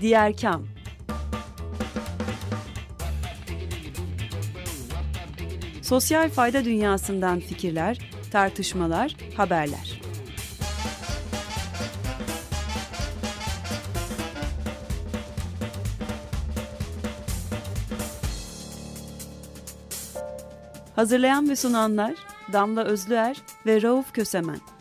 Diğer Kam Sosyal fayda dünyasından fikirler, tartışmalar, haberler. Hazırlayan ve sunanlar Damla Özlüer ve Rauf Kösemen.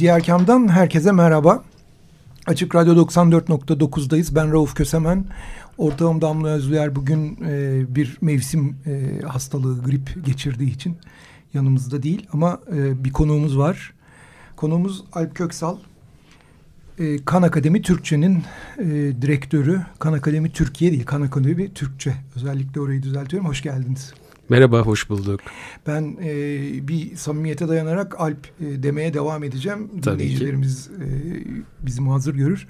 Diğer kamdan herkese merhaba. Açık Radyo 94.9'dayız. Ben Rauf Kösemen. Ortağım Damla Özlüer bugün e, bir mevsim e, hastalığı, grip geçirdiği için yanımızda değil. Ama e, bir konuğumuz var. Konuğumuz Alp Köksal. E, kan Akademi Türkçe'nin e, direktörü. Kan Akademi Türkiye değil, Kan Akademi Türkçe. Özellikle orayı düzeltiyorum. Hoş geldiniz. Merhaba, hoş bulduk. Ben e, bir samimiyete dayanarak Alp e, demeye devam edeceğim. Tabii Dinleyicilerimiz e, bizi hazır görür.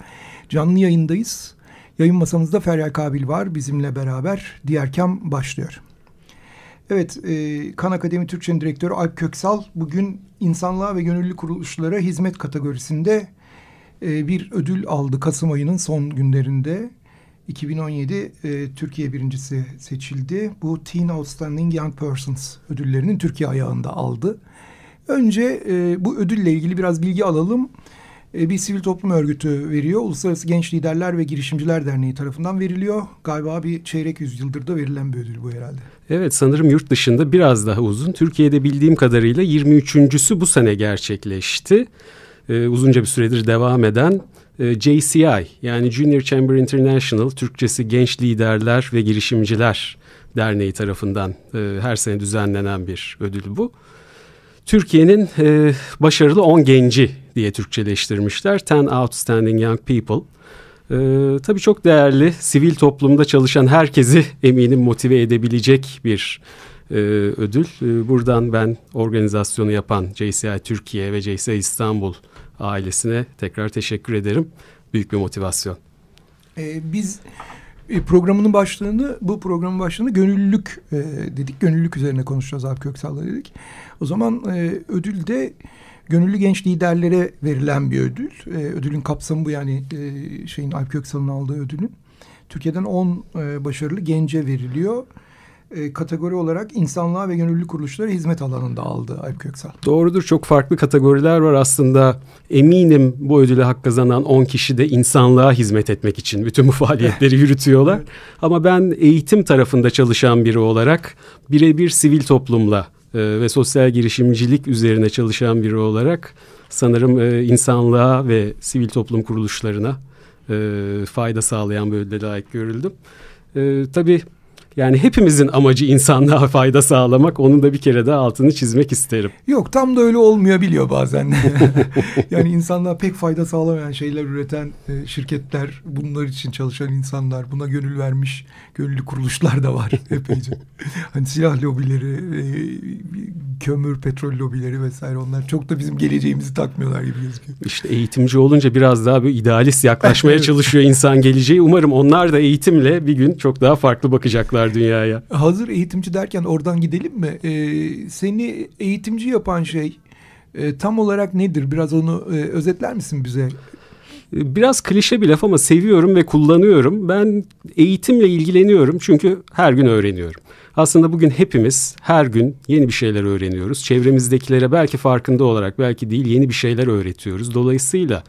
Canlı yayındayız. Yayın masamızda Feryal Kabil var bizimle beraber. Diğer kam başlıyor. Evet, e, Kan Akademi Türkçe'nin direktörü Alp Köksal bugün insanlığa ve gönüllü kuruluşlara hizmet kategorisinde e, bir ödül aldı Kasım ayının son günlerinde. 2017 e, Türkiye birincisi seçildi. Bu Teen Outstanding Young Persons ödüllerinin Türkiye ayağında aldı. Önce e, bu ödülle ilgili biraz bilgi alalım. E, bir sivil toplum örgütü veriyor. Uluslararası Genç Liderler ve Girişimciler Derneği tarafından veriliyor. Galiba bir çeyrek yüzyıldır da verilen bir ödül bu herhalde. Evet sanırım yurt dışında biraz daha uzun. Türkiye'de bildiğim kadarıyla 23.sü bu sene gerçekleşti. Ee, uzunca bir süredir devam eden e, JCI yani Junior Chamber International Türkçesi Genç Liderler ve Girişimciler Derneği tarafından e, her sene düzenlenen bir ödül bu. Türkiye'nin e, başarılı 10 genci diye Türkçeleştirmişler. 10 Outstanding Young People. Ee, tabii çok değerli sivil toplumda çalışan herkesi eminim motive edebilecek bir e, ödül. E, buradan ben organizasyonu yapan JCI Türkiye ve JCI İstanbul ailesine tekrar teşekkür ederim. Büyük bir motivasyon. Ee, biz e, programının başlığını bu programın başlığını gönüllülük e, dedik. Gönüllülük üzerine konuşacağız abi Köksal'la dedik. O zaman e, ödül de gönüllü genç liderlere verilen bir ödül. E, ödülün kapsamı bu yani e, şeyin Alp Köksal'ın aldığı ödülün. Türkiye'den 10 e, başarılı gence veriliyor e, kategori olarak insanlığa ve gönüllü kuruluşlara hizmet alanında aldı Alp Köksal. Doğrudur çok farklı kategoriler var aslında. Eminim bu ödüle hak kazanan 10 kişi de insanlığa hizmet etmek için bütün bu faaliyetleri yürütüyorlar. evet. Ama ben eğitim tarafında çalışan biri olarak birebir sivil toplumla e, ve sosyal girişimcilik üzerine çalışan biri olarak sanırım e, insanlığa ve sivil toplum kuruluşlarına e, fayda sağlayan bir ödüle layık görüldüm. E, tabii yani hepimizin amacı insanlığa fayda sağlamak. Onun da bir kere de altını çizmek isterim. Yok tam da öyle olmayabiliyor bazen. yani insanlığa pek fayda sağlamayan şeyler üreten e, şirketler, bunlar için çalışan insanlar, buna gönül vermiş gönüllü kuruluşlar da var epeyce. hani silah lobileri, e, kömür, petrol lobileri vesaire onlar çok da bizim geleceğimizi takmıyorlar gibi gözüküyor. İşte eğitimci olunca biraz daha bir idealist yaklaşmaya çalışıyor insan geleceği. Umarım onlar da eğitimle bir gün çok daha farklı bakacaklar dünyaya. Hazır eğitimci derken oradan gidelim mi? Ee, seni eğitimci yapan şey e, tam olarak nedir? Biraz onu e, özetler misin bize? Biraz klişe bir laf ama seviyorum ve kullanıyorum. Ben eğitimle ilgileniyorum çünkü her gün öğreniyorum. Aslında bugün hepimiz her gün yeni bir şeyler öğreniyoruz. Çevremizdekilere belki farkında olarak belki değil yeni bir şeyler öğretiyoruz. Dolayısıyla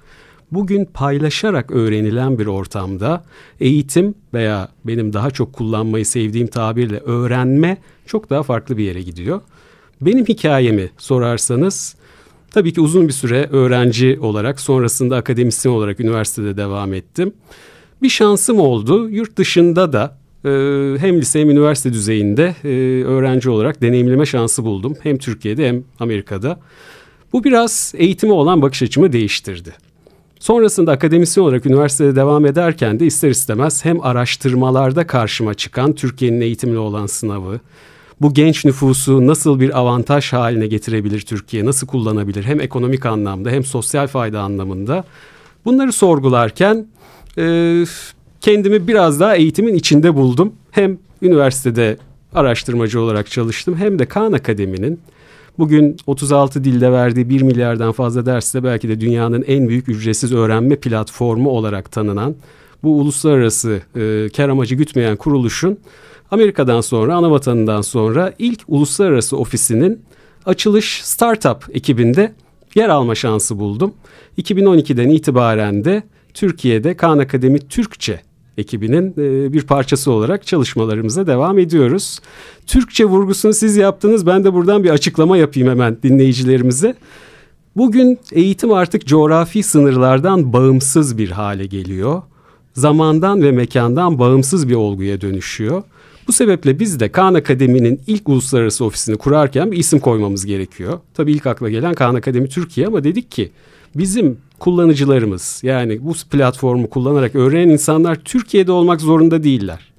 bugün paylaşarak öğrenilen bir ortamda eğitim veya benim daha çok kullanmayı sevdiğim tabirle öğrenme çok daha farklı bir yere gidiyor. Benim hikayemi sorarsanız tabii ki uzun bir süre öğrenci olarak sonrasında akademisyen olarak üniversitede devam ettim. Bir şansım oldu. Yurt dışında da e, hem lise hem üniversite düzeyinde e, öğrenci olarak deneyimleme şansı buldum. Hem Türkiye'de hem Amerika'da. Bu biraz eğitime olan bakış açımı değiştirdi. Sonrasında akademisyen olarak üniversitede devam ederken de ister istemez hem araştırmalarda karşıma çıkan Türkiye'nin eğitimle olan sınavı, bu genç nüfusu nasıl bir avantaj haline getirebilir Türkiye, nasıl kullanabilir hem ekonomik anlamda hem sosyal fayda anlamında Bunları sorgularken e, kendimi biraz daha eğitimin içinde buldum. Hem üniversitede araştırmacı olarak çalıştım hem de Khan Akademi'nin bugün 36 dilde verdiği 1 milyardan fazla dersle belki de dünyanın en büyük ücretsiz öğrenme platformu olarak tanınan bu uluslararası e, kar amacı gütmeyen kuruluşun Amerika'dan sonra, ana vatanından sonra ilk uluslararası ofisinin açılış startup ekibinde yer alma şansı buldum. 2012'den itibaren de Türkiye'de Khan Akademi Türkçe ekibinin e, bir parçası olarak çalışmalarımıza devam ediyoruz. Türkçe vurgusunu siz yaptınız. Ben de buradan bir açıklama yapayım hemen dinleyicilerimize. Bugün eğitim artık coğrafi sınırlardan bağımsız bir hale geliyor. Zamandan ve mekandan bağımsız bir olguya dönüşüyor. Bu sebeple biz de Kaan Akademi'nin ilk uluslararası ofisini kurarken bir isim koymamız gerekiyor. Tabii ilk akla gelen Kaan Akademi Türkiye ama dedik ki bizim kullanıcılarımız yani bu platformu kullanarak öğrenen insanlar Türkiye'de olmak zorunda değiller.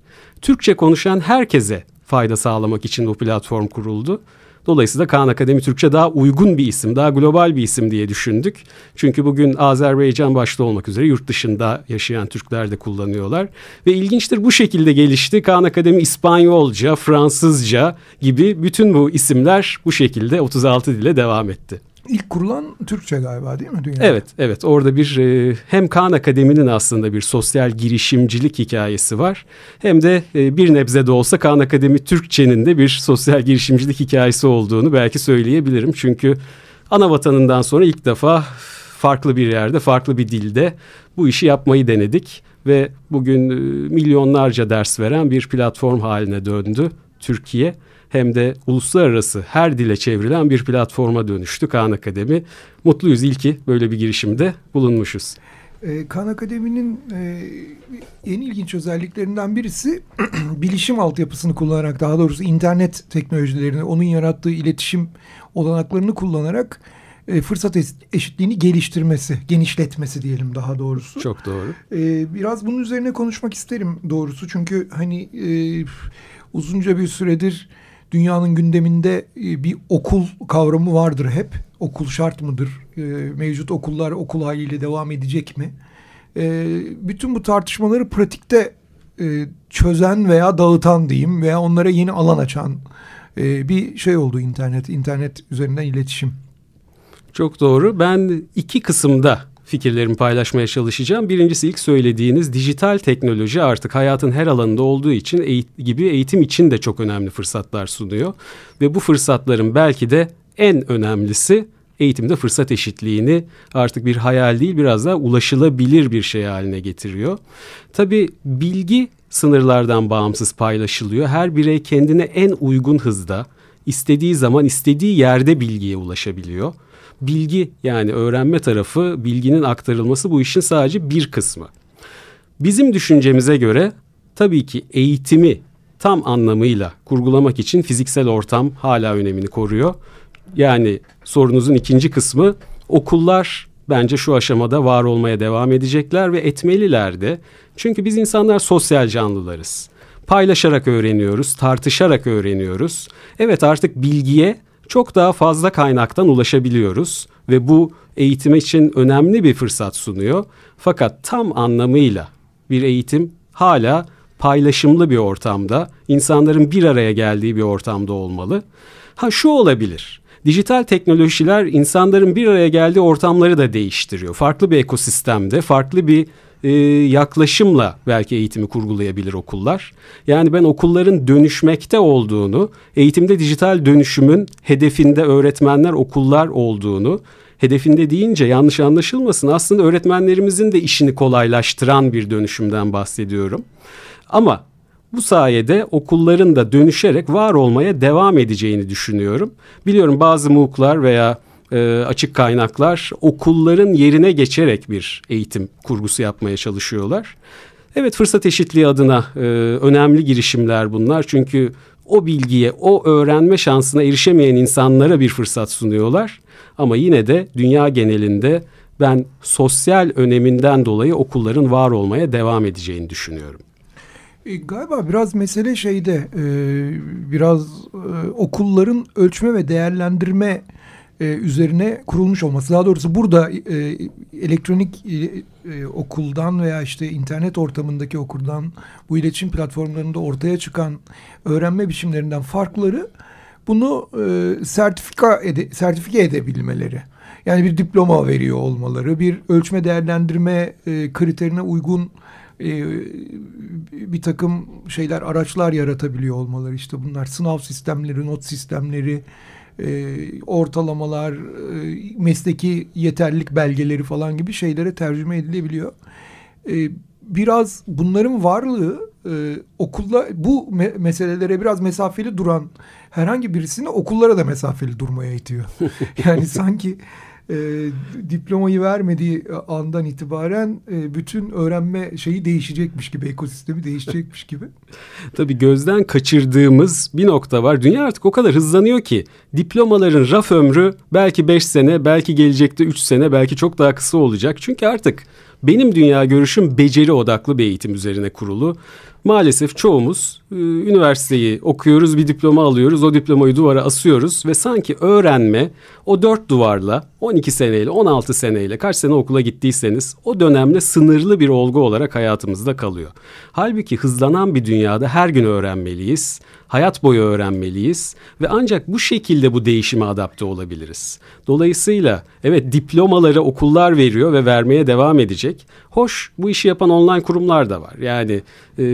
Türkçe konuşan herkese fayda sağlamak için bu platform kuruldu. Dolayısıyla Kaan Akademi Türkçe daha uygun bir isim, daha global bir isim diye düşündük. Çünkü bugün Azerbaycan başta olmak üzere yurt dışında yaşayan Türkler de kullanıyorlar. Ve ilginçtir bu şekilde gelişti. Kaan Akademi İspanyolca, Fransızca gibi bütün bu isimler bu şekilde 36 dile devam etti. İlk kurulan Türkçe galiba değil mi dünyada? Evet, evet. Orada bir e, hem Kaan Akademi'nin aslında bir sosyal girişimcilik hikayesi var. Hem de e, bir nebze de olsa Kaan Akademi Türkçe'nin de bir sosyal girişimcilik hikayesi olduğunu belki söyleyebilirim. Çünkü ana vatanından sonra ilk defa farklı bir yerde, farklı bir dilde bu işi yapmayı denedik. Ve bugün e, milyonlarca ders veren bir platform haline döndü Türkiye hem de uluslararası her dile çevrilen bir platforma dönüştü Kaan Akademi. Mutluyuz ilki böyle bir girişimde bulunmuşuz. E, Khan Akademi'nin e, en ilginç özelliklerinden birisi bilişim altyapısını kullanarak daha doğrusu internet teknolojilerini, onun yarattığı iletişim olanaklarını kullanarak e, fırsat eşitliğini geliştirmesi, genişletmesi diyelim daha doğrusu. Çok doğru. E, biraz bunun üzerine konuşmak isterim doğrusu çünkü hani e, uzunca bir süredir dünyanın gündeminde e, bir okul kavramı vardır hep. Okul şart mıdır? E, mevcut okullar okul haliyle devam edecek mi? E, bütün bu tartışmaları pratikte çözen veya dağıtan diyeyim veya onlara yeni alan açan bir şey oldu internet. internet üzerinden iletişim. Çok doğru. Ben iki kısımda fikirlerimi paylaşmaya çalışacağım. Birincisi ilk söylediğiniz dijital teknoloji artık hayatın her alanında olduğu için eğit gibi eğitim için de çok önemli fırsatlar sunuyor. Ve bu fırsatların belki de en önemlisi eğitimde fırsat eşitliğini artık bir hayal değil biraz daha ulaşılabilir bir şey haline getiriyor. Tabii bilgi sınırlardan bağımsız paylaşılıyor. Her birey kendine en uygun hızda, istediği zaman, istediği yerde bilgiye ulaşabiliyor bilgi yani öğrenme tarafı bilginin aktarılması bu işin sadece bir kısmı. Bizim düşüncemize göre tabii ki eğitimi tam anlamıyla kurgulamak için fiziksel ortam hala önemini koruyor. Yani sorunuzun ikinci kısmı okullar bence şu aşamada var olmaya devam edecekler ve etmeliler de. Çünkü biz insanlar sosyal canlılarız. Paylaşarak öğreniyoruz, tartışarak öğreniyoruz. Evet artık bilgiye çok daha fazla kaynaktan ulaşabiliyoruz ve bu eğitim için önemli bir fırsat sunuyor. Fakat tam anlamıyla bir eğitim hala paylaşımlı bir ortamda, insanların bir araya geldiği bir ortamda olmalı. Ha şu olabilir. Dijital teknolojiler insanların bir araya geldiği ortamları da değiştiriyor. Farklı bir ekosistemde, farklı bir e, yaklaşımla belki eğitimi kurgulayabilir okullar. Yani ben okulların dönüşmekte olduğunu, eğitimde dijital dönüşümün hedefinde öğretmenler, okullar olduğunu, hedefinde deyince yanlış anlaşılmasın aslında öğretmenlerimizin de işini kolaylaştıran bir dönüşümden bahsediyorum. Ama bu sayede okulların da dönüşerek var olmaya devam edeceğini düşünüyorum. Biliyorum bazı MOOC'lar veya e, açık kaynaklar okulların yerine geçerek bir eğitim kurgusu yapmaya çalışıyorlar. Evet fırsat eşitliği adına e, önemli girişimler bunlar. Çünkü o bilgiye, o öğrenme şansına erişemeyen insanlara bir fırsat sunuyorlar. Ama yine de dünya genelinde ben sosyal öneminden dolayı okulların var olmaya devam edeceğini düşünüyorum. E, galiba biraz mesele şeyde e, biraz e, okulların ölçme ve değerlendirme e, üzerine kurulmuş olması. Daha doğrusu burada e, elektronik e, e, okuldan veya işte internet ortamındaki okuldan bu iletişim platformlarında ortaya çıkan öğrenme biçimlerinden farkları bunu e, sertifika ede, sertifike edebilmeleri. Yani bir diploma veriyor olmaları, bir ölçme değerlendirme e, kriterine uygun e, bir takım şeyler, araçlar yaratabiliyor olmaları. İşte bunlar sınav sistemleri, not sistemleri, e, ortalamalar, e, mesleki yeterlilik belgeleri falan gibi şeylere tercüme edilebiliyor. E, biraz bunların varlığı e, okulda bu me meselelere biraz mesafeli duran herhangi birisini okullara da mesafeli durmaya itiyor. yani sanki e, diplomayı vermediği andan itibaren e, bütün öğrenme şeyi değişecekmiş gibi, ekosistemi değişecekmiş gibi. Tabii gözden kaçırdığımız bir nokta var. Dünya artık o kadar hızlanıyor ki diplomaların raf ömrü belki beş sene, belki gelecekte üç sene, belki çok daha kısa olacak. Çünkü artık benim dünya görüşüm beceri odaklı bir eğitim üzerine kurulu. Maalesef çoğumuz e, üniversiteyi okuyoruz, bir diploma alıyoruz, o diplomayı duvara asıyoruz ve sanki öğrenme o dört duvarla 12 seneyle 16 seneyle kaç sene okula gittiyseniz o dönemde sınırlı bir olgu olarak hayatımızda kalıyor. Halbuki hızlanan bir dünyada her gün öğrenmeliyiz hayat boyu öğrenmeliyiz ve ancak bu şekilde bu değişime adapte olabiliriz. Dolayısıyla evet diplomaları okullar veriyor ve vermeye devam edecek. Hoş bu işi yapan online kurumlar da var. Yani e,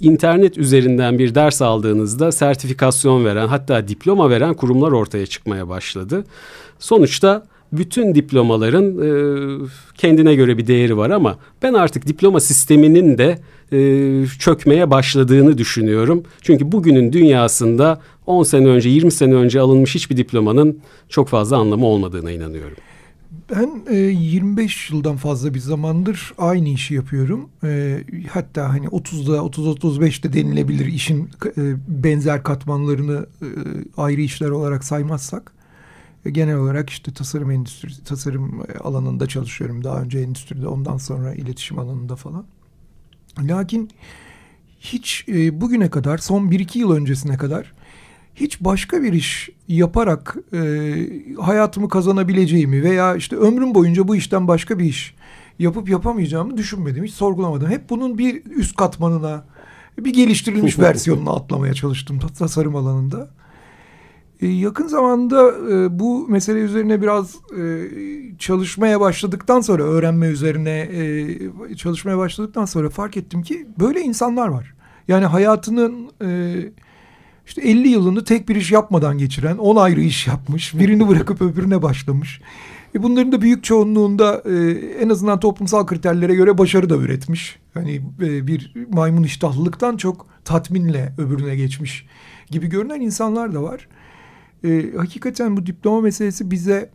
internet üzerinden bir ders aldığınızda sertifikasyon veren hatta diploma veren kurumlar ortaya çıkmaya başladı. Sonuçta bütün diplomaların e, kendine göre bir değeri var ama ben artık diploma sisteminin de e, çökmeye başladığını düşünüyorum. Çünkü bugünün dünyasında 10 sene önce 20 sene önce alınmış hiçbir diplomanın çok fazla anlamı olmadığına inanıyorum. Ben e, 25 yıldan fazla bir zamandır aynı işi yapıyorum. E, hatta hani 30'da 30-35'te denilebilir işin e, benzer katmanlarını e, ayrı işler olarak saymazsak. E, genel olarak işte tasarım endüstrisi, tasarım alanında çalışıyorum. Daha önce endüstride ondan sonra iletişim alanında falan. Lakin hiç e, bugüne kadar son 1-2 yıl öncesine kadar hiç başka bir iş yaparak e, hayatımı kazanabileceğimi veya işte ömrüm boyunca bu işten başka bir iş yapıp yapamayacağımı düşünmedim. Hiç sorgulamadım. Hep bunun bir üst katmanına, bir geliştirilmiş versiyonuna atlamaya çalıştım tasarım alanında. E, yakın zamanda e, bu mesele üzerine biraz e, çalışmaya başladıktan sonra öğrenme üzerine e, çalışmaya başladıktan sonra fark ettim ki böyle insanlar var. Yani hayatının e, işte 50 yılını tek bir iş yapmadan geçiren, 10 ayrı iş yapmış, birini bırakıp öbürüne başlamış. E bunların da büyük çoğunluğunda e, en azından toplumsal kriterlere göre başarı da üretmiş. Hani e, bir maymun iştahlılıktan çok tatminle öbürüne geçmiş gibi görünen insanlar da var e, hakikaten bu diploma meselesi bize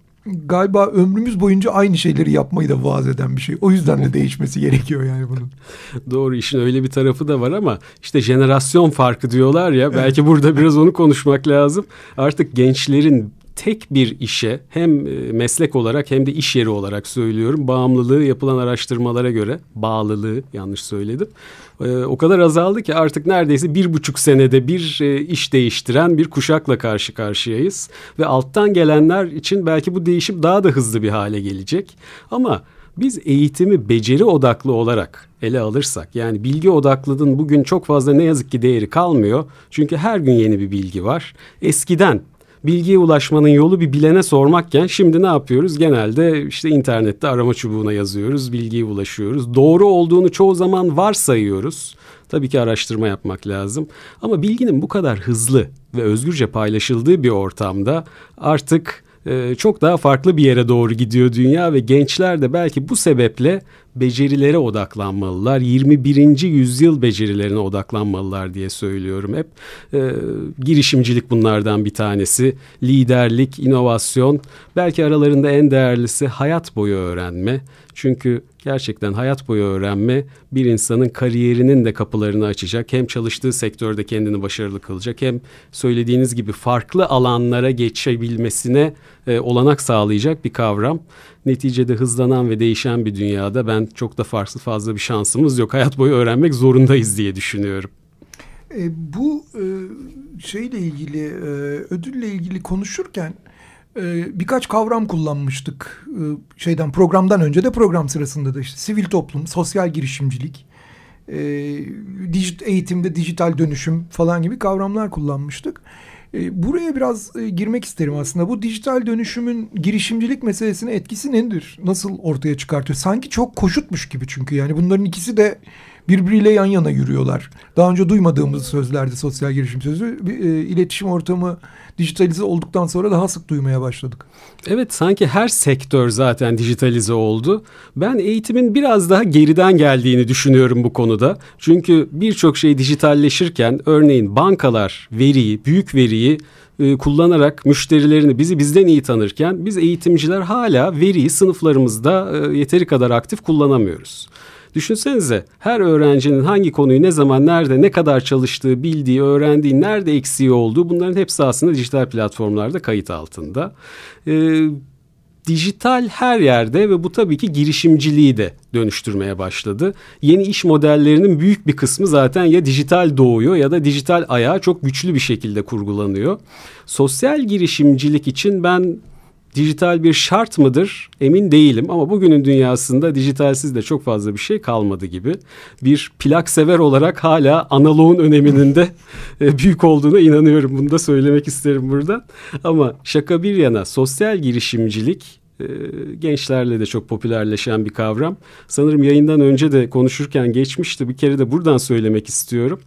galiba ömrümüz boyunca aynı şeyleri yapmayı da vaaz eden bir şey. O yüzden de değişmesi gerekiyor yani bunun. Doğru işin öyle bir tarafı da var ama işte jenerasyon farkı diyorlar ya belki burada biraz onu konuşmak lazım. Artık gençlerin tek bir işe hem e, meslek olarak hem de iş yeri olarak söylüyorum bağımlılığı yapılan araştırmalara göre bağlılığı yanlış söyledim e, o kadar azaldı ki artık neredeyse bir buçuk senede bir e, iş değiştiren bir kuşakla karşı karşıyayız ve alttan gelenler için belki bu değişim daha da hızlı bir hale gelecek ama biz eğitimi beceri odaklı olarak ele alırsak yani bilgi odaklılığın bugün çok fazla ne yazık ki değeri kalmıyor. Çünkü her gün yeni bir bilgi var. Eskiden bilgiye ulaşmanın yolu bir bilene sormakken şimdi ne yapıyoruz? Genelde işte internette arama çubuğuna yazıyoruz, bilgiye ulaşıyoruz. Doğru olduğunu çoğu zaman varsayıyoruz. Tabii ki araştırma yapmak lazım. Ama bilginin bu kadar hızlı ve özgürce paylaşıldığı bir ortamda artık e, çok daha farklı bir yere doğru gidiyor dünya ve gençler de belki bu sebeple becerilere odaklanmalılar. 21. yüzyıl becerilerine odaklanmalılar diye söylüyorum hep. E, girişimcilik bunlardan bir tanesi. Liderlik, inovasyon, belki aralarında en değerlisi hayat boyu öğrenme. Çünkü gerçekten hayat boyu öğrenme bir insanın kariyerinin de kapılarını açacak. Hem çalıştığı sektörde kendini başarılı kılacak hem söylediğiniz gibi farklı alanlara geçebilmesine e, olanak sağlayacak bir kavram. Neticede hızlanan ve değişen bir dünyada ben çok da farklı fazla bir şansımız yok. Hayat boyu öğrenmek zorundayız diye düşünüyorum. E, bu e, şeyle ilgili e, ödülle ilgili konuşurken e, birkaç kavram kullanmıştık. E, şeyden programdan önce de program sırasında da işte sivil toplum, sosyal girişimcilik, e, dijit eğitimde dijital dönüşüm falan gibi kavramlar kullanmıştık. Buraya biraz e, girmek isterim aslında. Bu dijital dönüşümün girişimcilik meselesine etkisi nedir? Nasıl ortaya çıkartıyor? Sanki çok koşutmuş gibi çünkü yani bunların ikisi de birbiriyle yan yana yürüyorlar. Daha önce duymadığımız sözlerdi sosyal girişim sözü. E, iletişim ortamı dijitalize olduktan sonra daha sık duymaya başladık. Evet sanki her sektör zaten dijitalize oldu. Ben eğitimin biraz daha geriden geldiğini düşünüyorum bu konuda. Çünkü birçok şey dijitalleşirken örneğin bankalar veriyi, büyük veriyi e, kullanarak müşterilerini bizi bizden iyi tanırken biz eğitimciler hala veriyi sınıflarımızda e, yeteri kadar aktif kullanamıyoruz. Düşünsenize her öğrencinin hangi konuyu ne zaman nerede ne kadar çalıştığı bildiği öğrendiği nerede eksiği olduğu bunların hepsi aslında dijital platformlarda kayıt altında. Ee, dijital her yerde ve bu tabii ki girişimciliği de dönüştürmeye başladı. Yeni iş modellerinin büyük bir kısmı zaten ya dijital doğuyor ya da dijital ayağı çok güçlü bir şekilde kurgulanıyor. Sosyal girişimcilik için ben dijital bir şart mıdır emin değilim ama bugünün dünyasında dijitalsiz de çok fazla bir şey kalmadı gibi. Bir plak sever olarak hala analoğun öneminin de e, büyük olduğuna inanıyorum. Bunu da söylemek isterim burada. Ama şaka bir yana sosyal girişimcilik e, gençlerle de çok popülerleşen bir kavram. Sanırım yayından önce de konuşurken geçmişti. Bir kere de buradan söylemek istiyorum.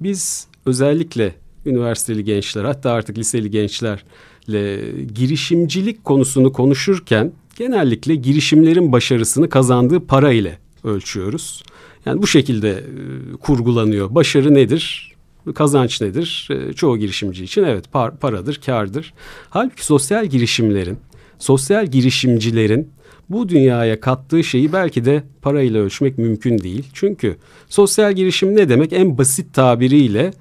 Biz özellikle üniversiteli gençler hatta artık liseli gençler girişimcilik konusunu konuşurken genellikle girişimlerin başarısını kazandığı para ile ölçüyoruz. Yani bu şekilde e, kurgulanıyor. Başarı nedir? Kazanç nedir? E, çoğu girişimci için evet par, paradır, kardır. Halbuki sosyal girişimlerin, sosyal girişimcilerin bu dünyaya kattığı şeyi belki de parayla ölçmek mümkün değil. Çünkü sosyal girişim ne demek? En basit tabiriyle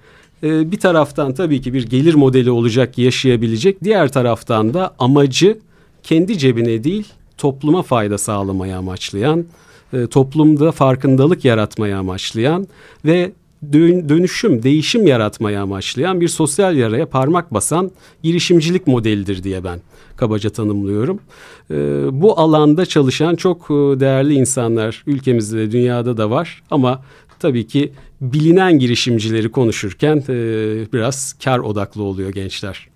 e, bir taraftan tabii ki bir gelir modeli olacak yaşayabilecek. Diğer taraftan da amacı kendi cebine değil topluma fayda sağlamayı amaçlayan, e, toplumda farkındalık yaratmayı amaçlayan ve dönüşüm, değişim yaratmayı amaçlayan bir sosyal yaraya parmak basan girişimcilik modelidir diye ben kabaca tanımlıyorum. E, bu alanda çalışan çok e, değerli insanlar ülkemizde de dünyada da var ama tabii ki bilinen girişimcileri konuşurken e, biraz kar odaklı oluyor gençler.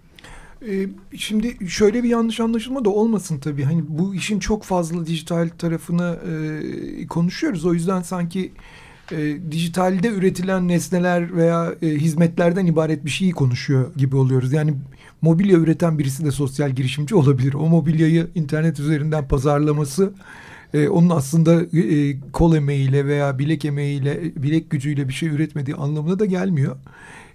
E, şimdi şöyle bir yanlış anlaşılma da olmasın tabii. Hani bu işin çok fazla dijital tarafını e, konuşuyoruz. O yüzden sanki e, dijitalde üretilen nesneler veya e, hizmetlerden ibaret bir şeyi konuşuyor gibi oluyoruz. Yani mobilya üreten birisi de sosyal girişimci olabilir. O mobilyayı internet üzerinden pazarlaması e, onun aslında e, kol emeğiyle veya bilek emeğiyle, bilek gücüyle bir şey üretmediği anlamına da gelmiyor.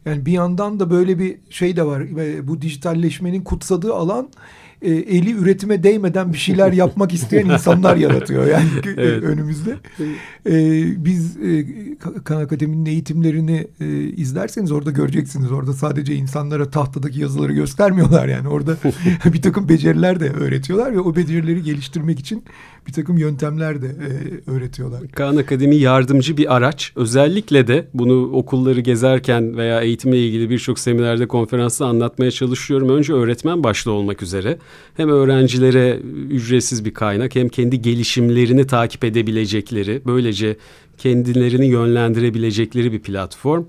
Yani bir yandan da böyle bir şey de var. Bu dijitalleşmenin kutsadığı alan e, eli üretime değmeden bir şeyler yapmak isteyen insanlar yaratıyor yani e, evet. önümüzde. E, biz e, Kan Akademi'nin eğitimlerini e, izlerseniz orada göreceksiniz. Orada sadece insanlara tahtadaki yazıları göstermiyorlar yani. Orada bir takım beceriler de öğretiyorlar ve o becerileri geliştirmek için bir takım yöntemler de e, öğretiyorlar. Kaan Akademi yardımcı bir araç. Özellikle de bunu okulları gezerken veya eğitimle ilgili birçok seminerde, konferansta anlatmaya çalışıyorum. Önce öğretmen başta olmak üzere hem öğrencilere ücretsiz bir kaynak hem kendi gelişimlerini takip edebilecekleri, böylece kendilerini yönlendirebilecekleri bir platform.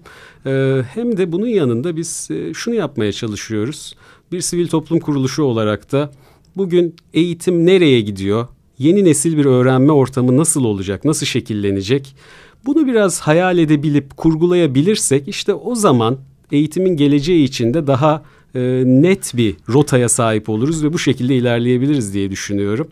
Ee, hem de bunun yanında biz e, şunu yapmaya çalışıyoruz. Bir sivil toplum kuruluşu olarak da bugün eğitim nereye gidiyor? Yeni nesil bir öğrenme ortamı nasıl olacak, nasıl şekillenecek? Bunu biraz hayal edebilip kurgulayabilirsek işte o zaman eğitimin geleceği içinde daha e, net bir rotaya sahip oluruz ve bu şekilde ilerleyebiliriz diye düşünüyorum.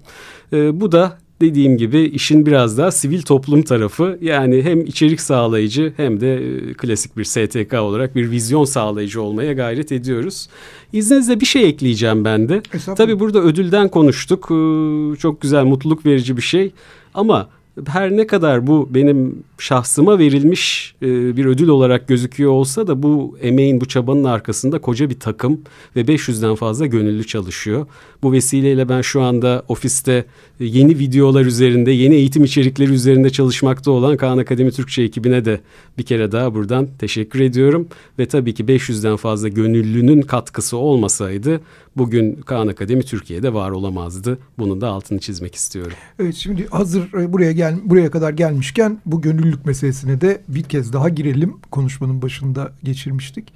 E, bu da dediğim gibi işin biraz daha sivil toplum tarafı yani hem içerik sağlayıcı hem de e, klasik bir STK olarak bir vizyon sağlayıcı olmaya gayret ediyoruz. İzninizle bir şey ekleyeceğim ben de. Tabii burada ödülden konuştuk. Ee, çok güzel, mutluluk verici bir şey. Ama her ne kadar bu benim şahsıma verilmiş e, bir ödül olarak gözüküyor olsa da bu emeğin, bu çabanın arkasında koca bir takım ve 500'den fazla gönüllü çalışıyor. Bu vesileyle ben şu anda ofiste yeni videolar üzerinde, yeni eğitim içerikleri üzerinde çalışmakta olan Kaan Akademi Türkçe ekibine de bir kere daha buradan teşekkür ediyorum. Ve tabii ki 500'den fazla gönüllünün katkısı olmasaydı bugün Kaan Akademi Türkiye'de var olamazdı. Bunun da altını çizmek istiyorum. Evet şimdi hazır e, buraya gel buraya kadar gelmişken bu gönüllülük meselesine de bir kez daha girelim. Konuşmanın başında geçirmiştik.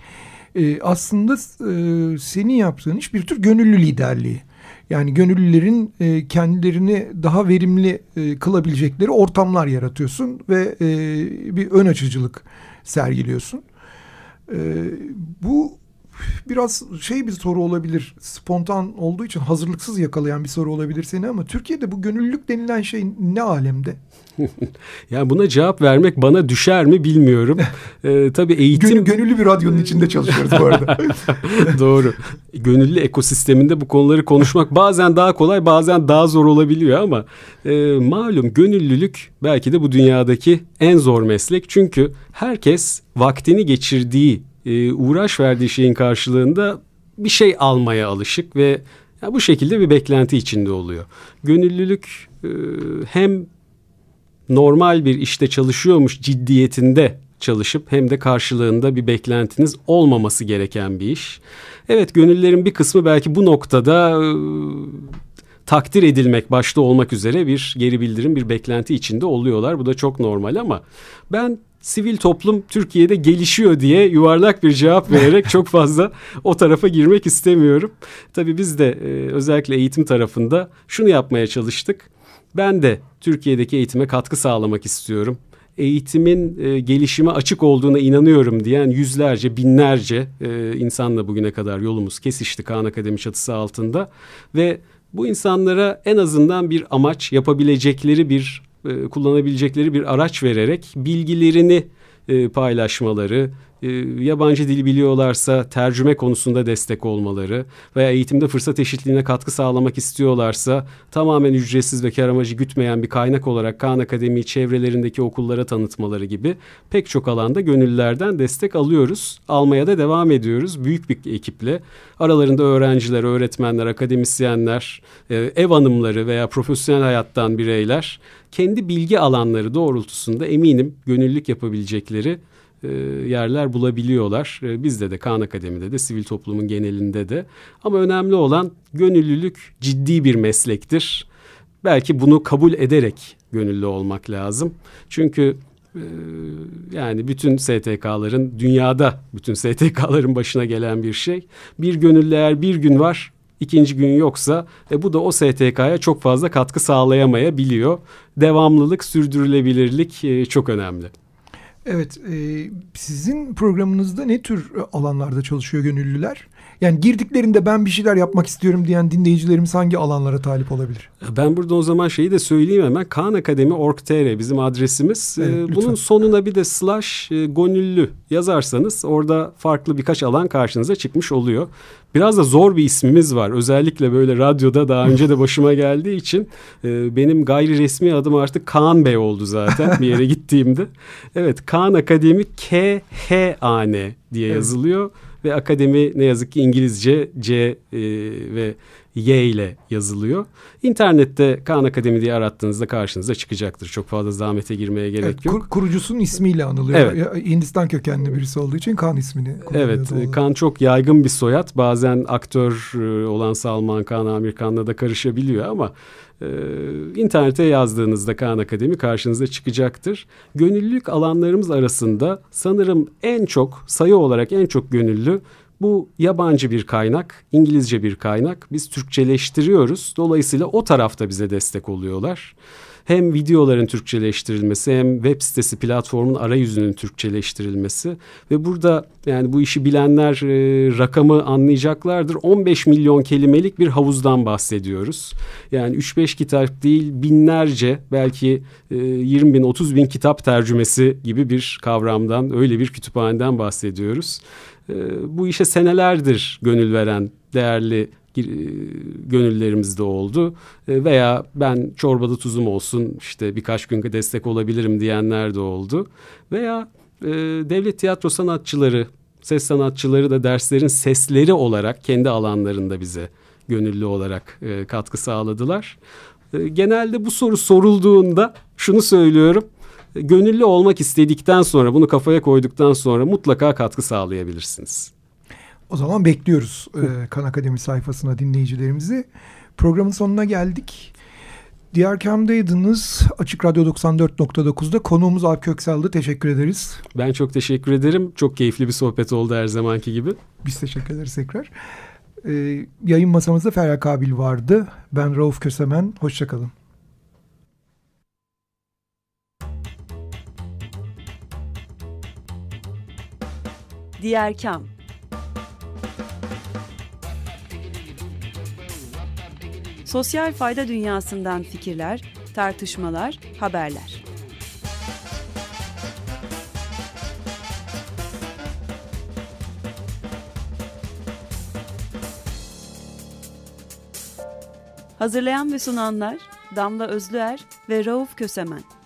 Ee, aslında e, senin yaptığın iş bir tür gönüllü liderliği. Yani gönüllülerin e, kendilerini daha verimli e, kılabilecekleri ortamlar yaratıyorsun ve e, bir ön açıcılık sergiliyorsun. E, bu biraz şey bir soru olabilir. Spontan olduğu için hazırlıksız yakalayan bir soru olabilir seni ama Türkiye'de bu gönüllülük denilen şey ne alemde? yani buna cevap vermek bana düşer mi bilmiyorum. ee, tabii eğitim... Gönül, gönüllü bir radyonun içinde çalışıyoruz bu arada. Doğru. Gönüllü ekosisteminde bu konuları konuşmak bazen daha kolay bazen daha zor olabiliyor ama e, malum gönüllülük belki de bu dünyadaki en zor meslek. Çünkü herkes vaktini geçirdiği e, uğraş verdiği şeyin karşılığında bir şey almaya alışık ve ya bu şekilde bir beklenti içinde oluyor. Gönüllülük e, hem normal bir işte çalışıyormuş ciddiyetinde çalışıp hem de karşılığında bir beklentiniz olmaması gereken bir iş. Evet gönüllerin bir kısmı belki bu noktada e, takdir edilmek başta olmak üzere bir geri bildirim, bir beklenti içinde oluyorlar. Bu da çok normal ama ben sivil toplum Türkiye'de gelişiyor diye yuvarlak bir cevap vererek çok fazla o tarafa girmek istemiyorum. Tabii biz de e, özellikle eğitim tarafında şunu yapmaya çalıştık. Ben de Türkiye'deki eğitime katkı sağlamak istiyorum. Eğitimin e, gelişime açık olduğuna inanıyorum diyen yüzlerce, binlerce e, insanla bugüne kadar yolumuz kesişti Kaan Akademi çatısı altında. Ve bu insanlara en azından bir amaç, yapabilecekleri bir e, kullanabilecekleri bir araç vererek bilgilerini e, paylaşmaları, e, yabancı dil biliyorlarsa tercüme konusunda destek olmaları veya eğitimde fırsat eşitliğine katkı sağlamak istiyorlarsa tamamen ücretsiz ve kar amacı gütmeyen bir kaynak olarak Kaan Akademi çevrelerindeki okullara tanıtmaları gibi pek çok alanda gönüllülerden destek alıyoruz. Almaya da devam ediyoruz büyük bir ekiple. Aralarında öğrenciler, öğretmenler, akademisyenler, e, ev hanımları veya profesyonel hayattan bireyler kendi bilgi alanları doğrultusunda eminim gönüllülük yapabilecekleri yerler bulabiliyorlar. E, bizde de Kaan Akademi'de de sivil toplumun genelinde de. Ama önemli olan gönüllülük ciddi bir meslektir. Belki bunu kabul ederek gönüllü olmak lazım. Çünkü e, yani bütün STK'ların dünyada bütün STK'ların başına gelen bir şey. Bir gönüllü eğer bir gün var ikinci gün yoksa e, bu da o STK'ya çok fazla katkı sağlayamayabiliyor. Devamlılık, sürdürülebilirlik e, çok önemli. Evet, e, sizin programınızda ne tür alanlarda çalışıyor gönüllüler? Yani girdiklerinde ben bir şeyler yapmak istiyorum diyen dinleyicilerimiz hangi alanlara talip olabilir? Ben burada o zaman şeyi de söyleyeyim hemen. Kaan Akademi org.tr bizim adresimiz. Evet, ee, Bunun sonuna bir de slash e, gönüllü yazarsanız orada farklı birkaç alan karşınıza çıkmış oluyor. Biraz da zor bir ismimiz var. Özellikle böyle radyoda daha önce de başıma geldiği için e, benim gayri resmi adım artık Kaan Bey oldu zaten bir yere gittiğimde. Evet Kaan Akademi K-H-A-N diye evet. yazılıyor ve akademi ne yazık ki İngilizce C e, ve Y ile yazılıyor. İnternette Kaan Akademi diye arattığınızda karşınıza çıkacaktır. Çok fazla zahmete girmeye gerek evet, yok. Kur, kurucusunun ismiyle anılıyor. Evet. Hindistan kökenli birisi olduğu için Kaan ismini kullanıyor. Evet, doğru. Kaan çok yaygın bir soyad. Bazen aktör e, olan Salman Kaan, Amir Khan'la da karışabiliyor ama e, internete yazdığınızda Kaan Akademi karşınıza çıkacaktır. Gönüllülük alanlarımız arasında sanırım en çok sayı olarak en çok gönüllü bu yabancı bir kaynak, İngilizce bir kaynak. Biz Türkçeleştiriyoruz. Dolayısıyla o tarafta bize destek oluyorlar hem videoların Türkçeleştirilmesi hem web sitesi platformun arayüzünün Türkçeleştirilmesi ve burada yani bu işi bilenler e, rakamı anlayacaklardır. 15 milyon kelimelik bir havuzdan bahsediyoruz. Yani 3-5 kitap değil binlerce belki e, 20 bin 30 bin kitap tercümesi gibi bir kavramdan öyle bir kütüphaneden bahsediyoruz. E, bu işe senelerdir gönül veren değerli gönüllerimizde oldu. Veya ben çorbada tuzum olsun işte birkaç gün destek olabilirim diyenler de oldu. Veya devlet tiyatro sanatçıları, ses sanatçıları da derslerin sesleri olarak kendi alanlarında bize gönüllü olarak katkı sağladılar. Genelde bu soru sorulduğunda şunu söylüyorum gönüllü olmak istedikten sonra bunu kafaya koyduktan sonra mutlaka katkı sağlayabilirsiniz. O zaman bekliyoruz e, Kan Akademi sayfasına dinleyicilerimizi. Programın sonuna geldik. Diğer kamdaydınız. Açık Radyo 94.9'da konuğumuz Alp Köksal'dı. Teşekkür ederiz. Ben çok teşekkür ederim. Çok keyifli bir sohbet oldu her zamanki gibi. Biz teşekkür ederiz tekrar. Ee, yayın masamızda Ferya Kabil vardı. Ben Rauf Kösemen. Hoşçakalın. Diğer Kam Sosyal fayda dünyasından fikirler, tartışmalar, haberler. Hazırlayan ve sunanlar Damla Özlüer ve Rauf Kösemen.